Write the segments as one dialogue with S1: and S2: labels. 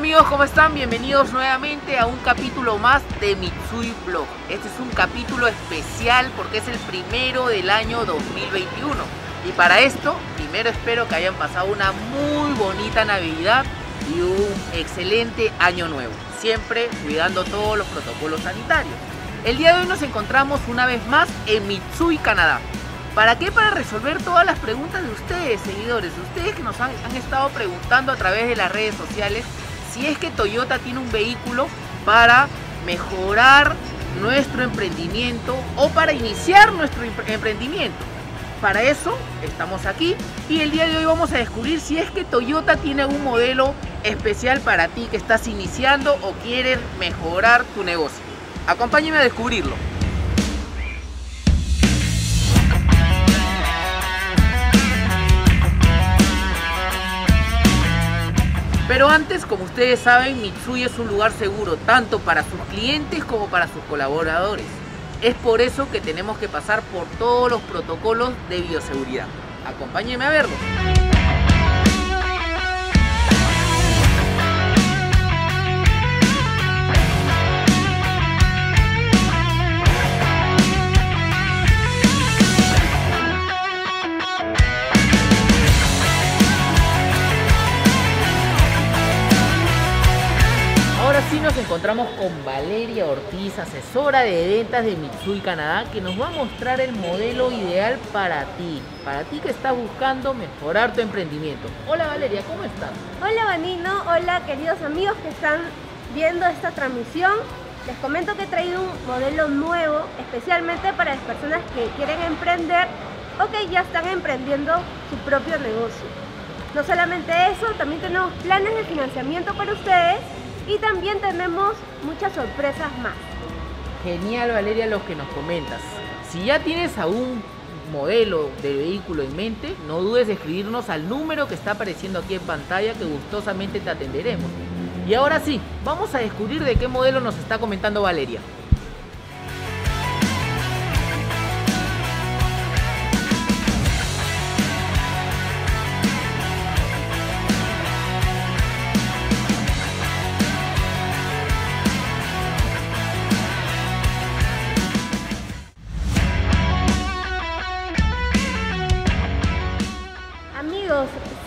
S1: amigos, ¿cómo están? Bienvenidos nuevamente a un capítulo más de Mitsui Blog. Este es un capítulo especial porque es el primero del año 2021. Y para esto, primero espero que hayan pasado una muy bonita Navidad y un excelente año nuevo. Siempre cuidando todos los protocolos sanitarios. El día de hoy nos encontramos una vez más en Mitsui, Canadá. ¿Para qué? Para resolver todas las preguntas de ustedes, seguidores. Ustedes que nos han, han estado preguntando a través de las redes sociales si es que Toyota tiene un vehículo para mejorar nuestro emprendimiento o para iniciar nuestro emprendimiento. Para eso estamos aquí y el día de hoy vamos a descubrir si es que Toyota tiene un modelo especial para ti que estás iniciando o quieres mejorar tu negocio. Acompáñeme a descubrirlo. Pero antes, como ustedes saben, Mitsui es un lugar seguro tanto para sus clientes como para sus colaboradores. Es por eso que tenemos que pasar por todos los protocolos de bioseguridad. Acompáñenme a verlo. Nos encontramos con Valeria Ortiz, asesora de ventas de Mitsui Canadá, que nos va a mostrar el modelo ideal para ti, para ti que estás buscando mejorar tu emprendimiento. Hola Valeria, ¿cómo estás?
S2: Hola Vanino, hola queridos amigos que están viendo esta transmisión. Les comento que he traído un modelo nuevo, especialmente para las personas que quieren emprender o que ya están emprendiendo su propio negocio. No solamente eso, también tenemos planes de financiamiento para ustedes y también tenemos muchas sorpresas más.
S1: Genial Valeria lo que nos comentas. Si ya tienes algún modelo de vehículo en mente, no dudes en escribirnos al número que está apareciendo aquí en pantalla que gustosamente te atenderemos. Y ahora sí, vamos a descubrir de qué modelo nos está comentando Valeria.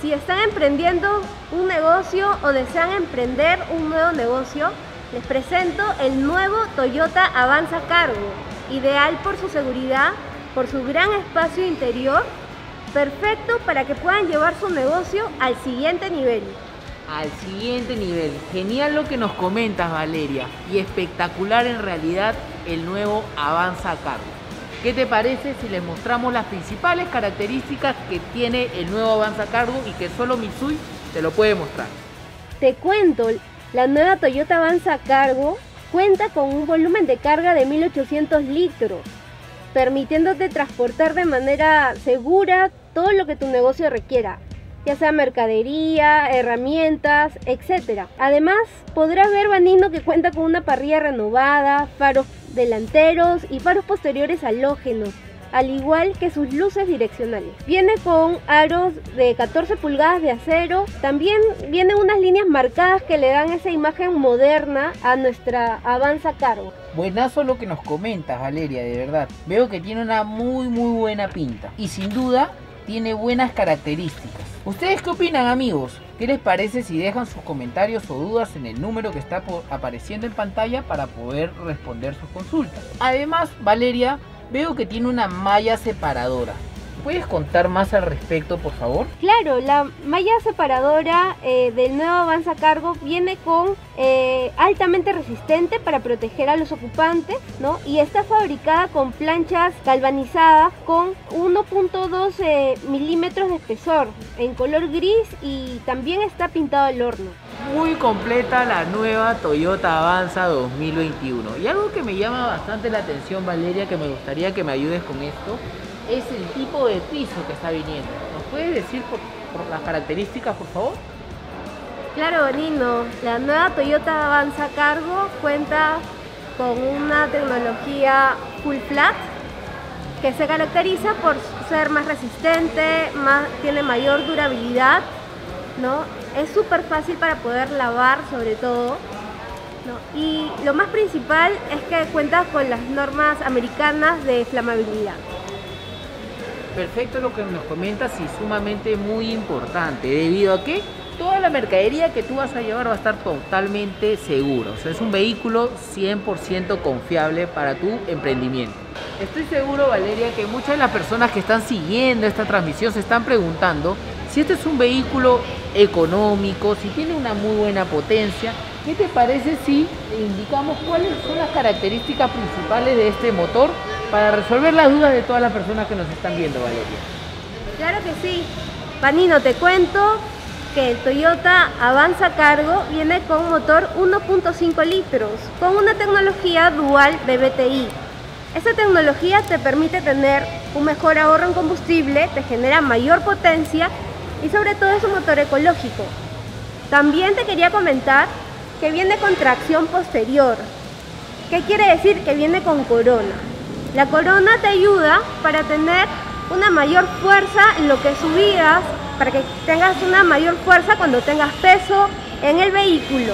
S2: Si están emprendiendo un negocio o desean emprender un nuevo negocio, les presento el nuevo Toyota Avanza Cargo, ideal por su seguridad, por su gran espacio interior, perfecto para que puedan llevar su negocio al siguiente nivel.
S1: Al siguiente nivel. Genial lo que nos comentas, Valeria. Y espectacular en realidad el nuevo Avanza Cargo. ¿Qué te parece si les mostramos las principales características que tiene el nuevo Avanza Cargo y que solo Mitsui te lo puede mostrar?
S2: Te cuento, la nueva Toyota Avanza Cargo cuenta con un volumen de carga de 1800 litros, permitiéndote transportar de manera segura todo lo que tu negocio requiera, ya sea mercadería, herramientas, etc. Además, podrás ver Vanino que cuenta con una parrilla renovada, faros delanteros y faros posteriores halógenos, al igual que sus luces direccionales. Viene con aros de 14 pulgadas de acero, también vienen unas líneas marcadas que le dan esa imagen moderna a nuestra Avanza Cargo.
S1: Buenazo lo que nos comentas, Valeria, de verdad. Veo que tiene una muy muy buena pinta y sin duda tiene buenas características. ¿Ustedes qué opinan amigos? ¿Qué les parece si dejan sus comentarios o dudas en el número que está apareciendo en pantalla para poder responder sus consultas? Además, Valeria, veo que tiene una malla separadora. ¿Puedes contar más al respecto, por favor?
S2: Claro, la malla separadora eh, del nuevo Avanza Cargo viene con eh, altamente resistente para proteger a los ocupantes, ¿no? Y está fabricada con planchas galvanizadas con 1.12 milímetros de espesor en color gris y también está pintado al horno.
S1: Muy completa la nueva Toyota Avanza 2021. Y algo que me llama bastante la atención, Valeria, que me gustaría que me ayudes con esto, es el tipo de piso que está viniendo. ¿Nos puedes decir por, las características, por favor?
S2: Claro, Nino. La nueva Toyota Avanza Cargo cuenta con una tecnología full flat que se caracteriza por ser más resistente, más, tiene mayor durabilidad, ¿no? es súper fácil para poder lavar sobre todo. Y lo más principal es que cuenta con las normas americanas de flamabilidad.
S1: Perfecto lo que nos comentas y sumamente muy importante, debido a que toda la mercadería que tú vas a llevar va a estar totalmente seguro. O sea, es un vehículo 100% confiable para tu emprendimiento. Estoy seguro, Valeria, que muchas de las personas que están siguiendo esta transmisión se están preguntando si este es un vehículo económico, si tiene una muy buena potencia. ¿Qué te parece si indicamos cuáles son las características principales de este motor para resolver las dudas de todas las personas que nos están viendo, Valeria?
S2: Claro que sí. Panino, te cuento que el Toyota Avanza Cargo viene con motor 1.5 litros, con una tecnología dual BBTI. Esta tecnología te permite tener un mejor ahorro en combustible, te genera mayor potencia y sobre todo es un motor ecológico. También te quería comentar que viene con tracción posterior. ¿Qué quiere decir? Que viene con corona. La corona te ayuda para tener una mayor fuerza en lo que subidas, para que tengas una mayor fuerza cuando tengas peso en el vehículo.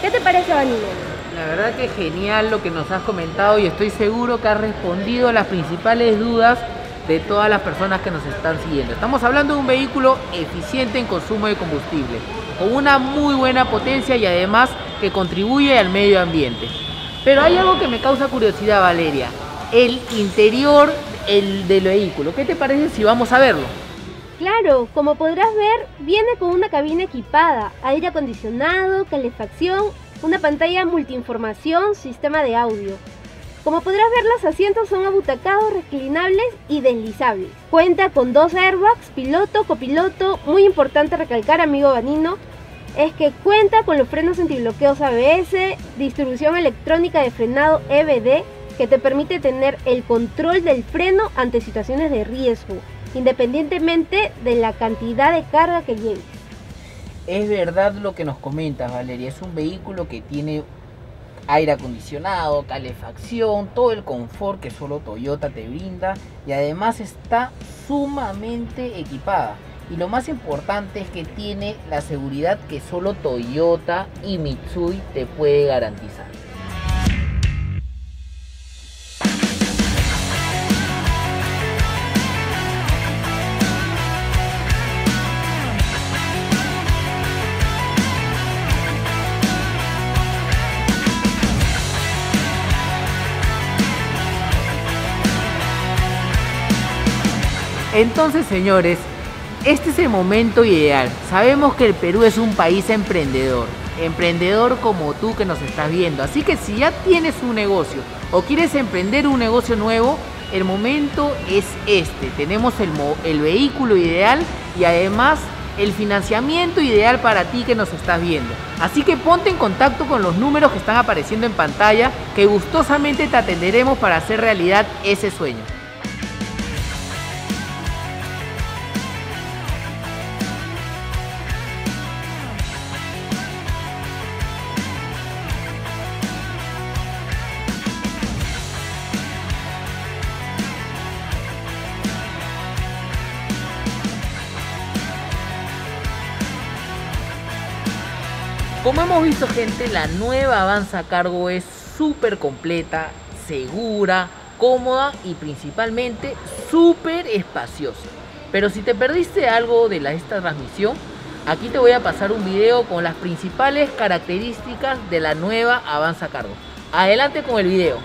S2: ¿Qué te parece, Vanino?
S1: La verdad que genial lo que nos has comentado y estoy seguro que has respondido a las principales dudas de todas las personas que nos están siguiendo. Estamos hablando de un vehículo eficiente en consumo de combustible, con una muy buena potencia y además que contribuye al medio ambiente. Pero hay algo que me causa curiosidad, Valeria. El interior del vehículo. ¿Qué te parece si vamos a verlo?
S2: Claro, como podrás ver, viene con una cabina equipada, aire acondicionado, calefacción, una pantalla multiinformación, sistema de audio. Como podrás ver, los asientos son abutacados, reclinables y deslizables. Cuenta con dos airbags, piloto, copiloto. Muy importante recalcar, amigo Vanino, es que cuenta con los frenos antibloqueos ABS, distribución electrónica de frenado EBD, que te permite tener el control del freno ante situaciones de riesgo independientemente de la cantidad de carga que lleves.
S1: Es verdad lo que nos comentas, Valeria. Es un vehículo que tiene aire acondicionado, calefacción, todo el confort que solo Toyota te brinda y además está sumamente equipada. Y lo más importante es que tiene la seguridad que solo Toyota y Mitsui te puede garantizar. Entonces, señores, este es el momento ideal. Sabemos que el Perú es un país emprendedor. Emprendedor como tú que nos estás viendo. Así que si ya tienes un negocio o quieres emprender un negocio nuevo, el momento es este. Tenemos el, vehículo ideal y además el financiamiento ideal para ti que nos estás viendo. Así que ponte en contacto con los números que están apareciendo en pantalla, que gustosamente te atenderemos para hacer realidad ese sueño. Como hemos visto gente, la nueva Avanza Cargo es súper completa, segura, cómoda y principalmente súper espaciosa. Pero si te perdiste algo de la, esta transmisión, aquí te voy a pasar un video con las principales características de la nueva Avanza Cargo. Adelante con el video.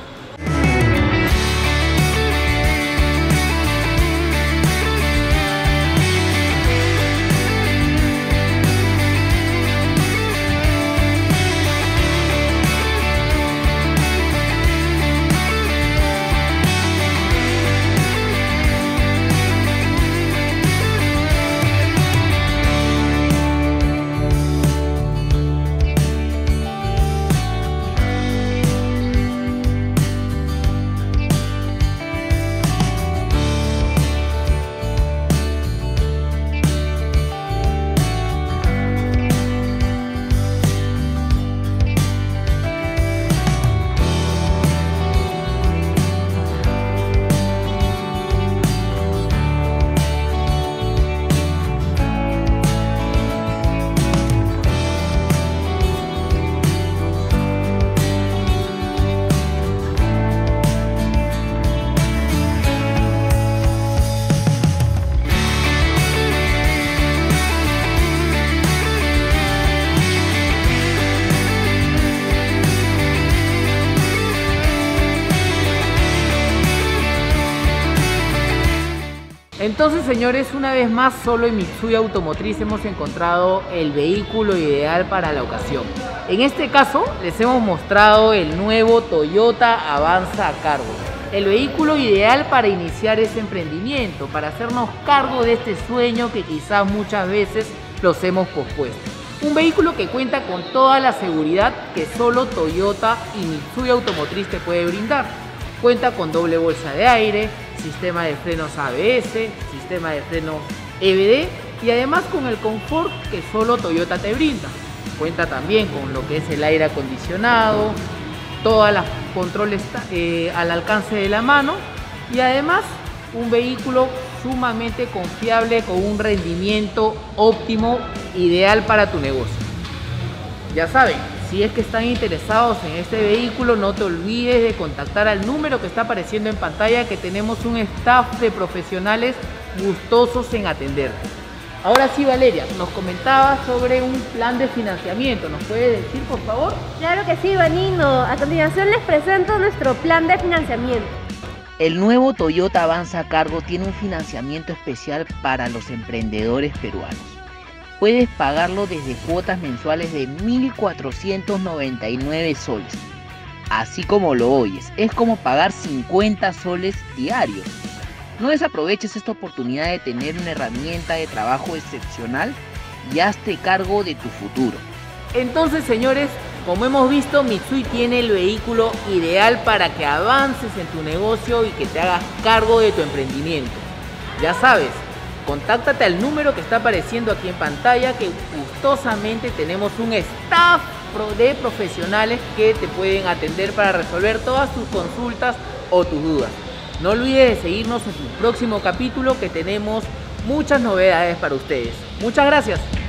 S1: Entonces, señores, una vez más, solo en Mitsui Automotriz hemos encontrado el vehículo ideal para la ocasión. En este caso, les hemos mostrado el nuevo Toyota Avanza Cargo. El vehículo ideal para iniciar ese emprendimiento, para hacernos cargo de este sueño que quizás muchas veces los hemos pospuesto. Un vehículo que cuenta con toda la seguridad que solo Toyota y Mitsui Automotriz te puede brindar. Cuenta con doble bolsa de aire, sistema de frenos ABS, sistema de frenos EBD y además con el confort que solo Toyota te brinda. Cuenta también con lo que es el aire acondicionado, todas las controles eh, al alcance de la mano y además un vehículo sumamente confiable con un rendimiento óptimo ideal para tu negocio. Ya saben, si es que están interesados en este vehículo, no te olvides de contactar al número que está apareciendo en pantalla, que tenemos un staff de profesionales gustosos en atenderte. Ahora sí, Valeria, nos comentaba sobre un plan de financiamiento. ¿Nos puede decir, por favor?
S2: Claro que sí, Vanino. A continuación les presento nuestro plan de financiamiento.
S1: El nuevo Toyota Avanza Cargo tiene un financiamiento especial para los emprendedores peruanos puedes pagarlo desde cuotas mensuales de 1.499 soles. Así como lo oyes, es como pagar 50 soles diarios. No desaproveches esta oportunidad de tener una herramienta de trabajo excepcional y hazte cargo de tu futuro. Entonces, señores, como hemos visto, Mitsui tiene el vehículo ideal para que avances en tu negocio y que te hagas cargo de tu emprendimiento. Ya sabes, Contáctate al número que está apareciendo aquí en pantalla que gustosamente tenemos un staff de profesionales que te pueden atender para resolver todas tus consultas o tus dudas. No olvides de seguirnos en su próximo capítulo que tenemos muchas novedades para ustedes. Muchas gracias.